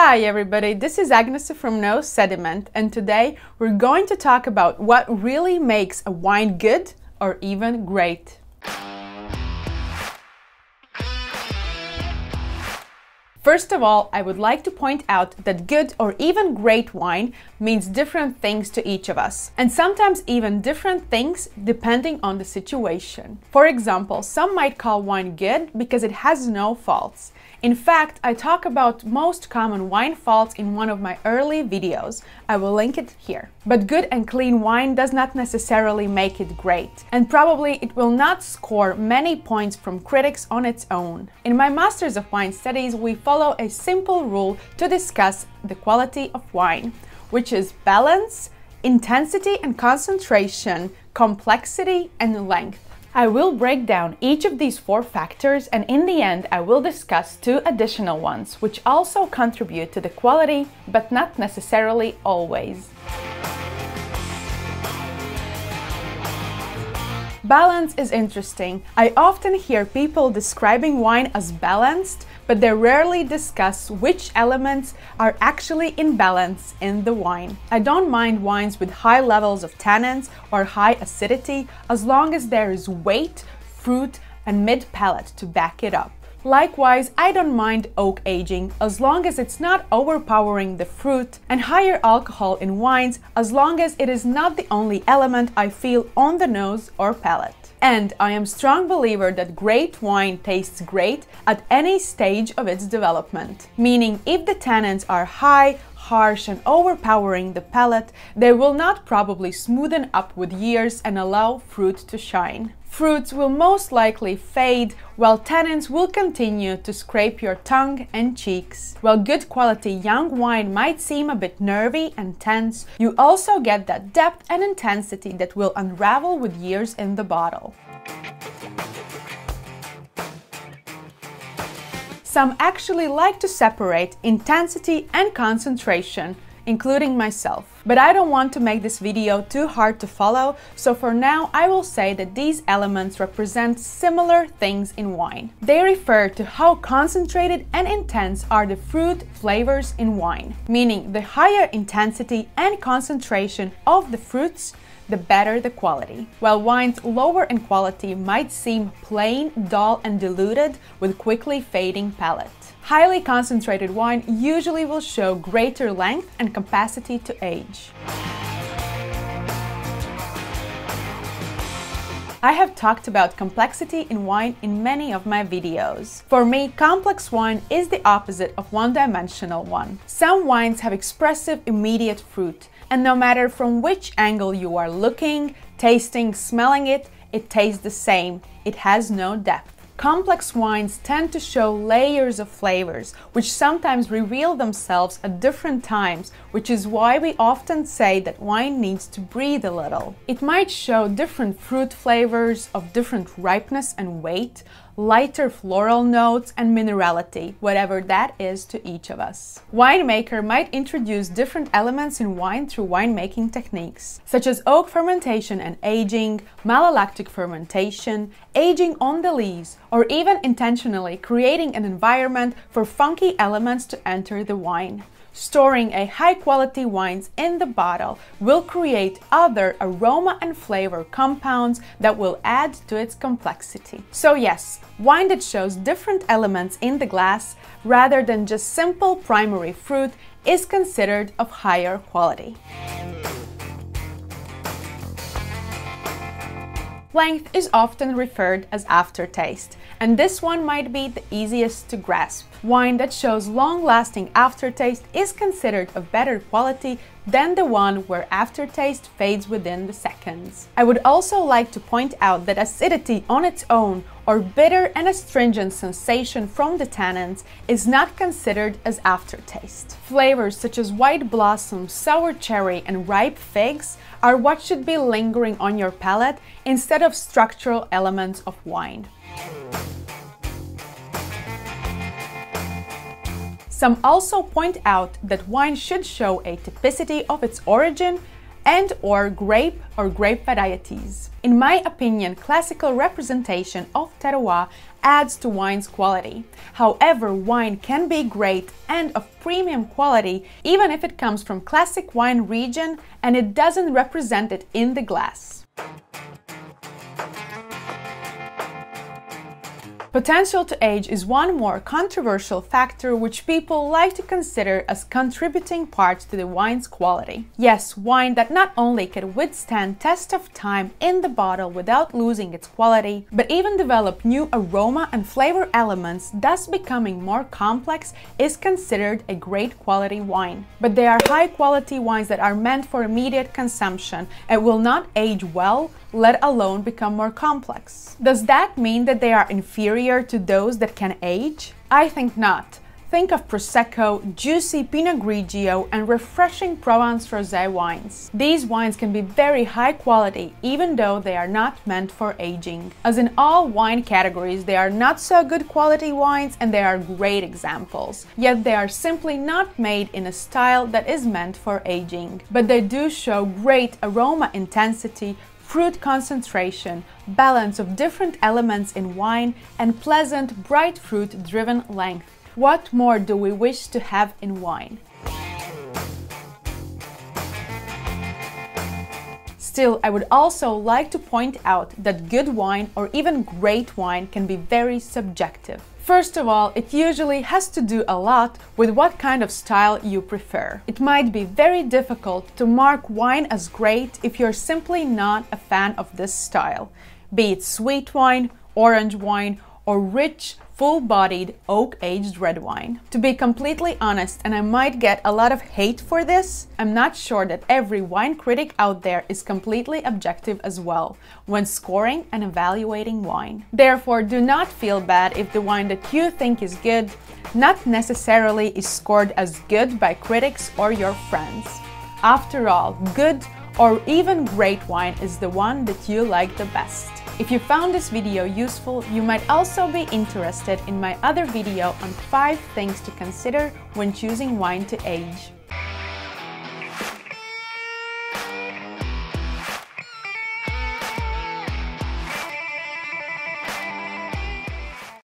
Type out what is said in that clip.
Hi everybody, this is Agnes from No Sediment and today we're going to talk about what really makes a wine good or even great. First of all, I would like to point out that good or even great wine means different things to each of us, and sometimes even different things depending on the situation. For example, some might call wine good because it has no faults, in fact, I talk about most common wine faults in one of my early videos. I will link it here. But good and clean wine does not necessarily make it great, and probably it will not score many points from critics on its own. In my Masters of Wine Studies, we follow a simple rule to discuss the quality of wine, which is balance, intensity and concentration, complexity, and length. I will break down each of these four factors and in the end I will discuss two additional ones which also contribute to the quality but not necessarily always. Balance is interesting. I often hear people describing wine as balanced, but they rarely discuss which elements are actually in balance in the wine. I don't mind wines with high levels of tannins or high acidity as long as there is weight, fruit, and mid palate to back it up. Likewise, I don't mind oak aging as long as it's not overpowering the fruit and higher alcohol in wines as long as it is not the only element I feel on the nose or palate. And I am strong believer that great wine tastes great at any stage of its development. Meaning if the tannins are high, harsh and overpowering the palate, they will not probably smoothen up with years and allow fruit to shine. Fruits will most likely fade, while tannins will continue to scrape your tongue and cheeks. While good quality young wine might seem a bit nervy and tense, you also get that depth and intensity that will unravel with years in the bottle. Some actually like to separate intensity and concentration, including myself. But I don't want to make this video too hard to follow, so for now I will say that these elements represent similar things in wine. They refer to how concentrated and intense are the fruit flavors in wine, meaning the higher intensity and concentration of the fruits the better the quality. While wines lower in quality might seem plain, dull, and diluted with quickly fading palate. Highly concentrated wine usually will show greater length and capacity to age. I have talked about complexity in wine in many of my videos. For me, complex wine is the opposite of one-dimensional one. Some wines have expressive immediate fruit, and no matter from which angle you are looking, tasting, smelling it, it tastes the same. It has no depth. Complex wines tend to show layers of flavors, which sometimes reveal themselves at different times, which is why we often say that wine needs to breathe a little. It might show different fruit flavors of different ripeness and weight, lighter floral notes, and minerality, whatever that is to each of us. Winemaker might introduce different elements in wine through winemaking techniques, such as oak fermentation and aging, malolactic fermentation, aging on the lees, or even intentionally creating an environment for funky elements to enter the wine. Storing a high quality wines in the bottle will create other aroma and flavor compounds that will add to its complexity. So yes, wine that shows different elements in the glass rather than just simple primary fruit is considered of higher quality. Length is often referred as aftertaste, and this one might be the easiest to grasp. Wine that shows long-lasting aftertaste is considered of better quality than the one where aftertaste fades within the seconds. I would also like to point out that acidity on its own or bitter and astringent sensation from the tannins is not considered as aftertaste. Flavors such as white blossom, sour cherry, and ripe figs are what should be lingering on your palate instead of structural elements of wine. Some also point out that wine should show a typicity of its origin and or grape or grape varieties. In my opinion, classical representation of terroir adds to wine's quality. However, wine can be great and of premium quality even if it comes from classic wine region and it doesn't represent it in the glass. Potential to age is one more controversial factor which people like to consider as contributing part to the wine's quality. Yes, wine that not only can withstand test of time in the bottle without losing its quality, but even develop new aroma and flavor elements, thus becoming more complex, is considered a great quality wine. But there are high quality wines that are meant for immediate consumption and will not age well let alone become more complex. Does that mean that they are inferior to those that can age? I think not. Think of Prosecco, juicy Pinot Grigio, and refreshing Provence Rosé wines. These wines can be very high quality, even though they are not meant for aging. As in all wine categories, they are not so good quality wines and they are great examples. Yet they are simply not made in a style that is meant for aging. But they do show great aroma intensity, fruit concentration, balance of different elements in wine, and pleasant, bright fruit driven length. What more do we wish to have in wine? Still, I would also like to point out that good wine or even great wine can be very subjective. First of all, it usually has to do a lot with what kind of style you prefer. It might be very difficult to mark wine as great if you're simply not a fan of this style, be it sweet wine, orange wine, or rich, full-bodied oak-aged red wine. To be completely honest, and I might get a lot of hate for this, I'm not sure that every wine critic out there is completely objective as well when scoring and evaluating wine. Therefore, do not feel bad if the wine that you think is good not necessarily is scored as good by critics or your friends. After all, good or even great wine is the one that you like the best. If you found this video useful, you might also be interested in my other video on 5 things to consider when choosing wine to age.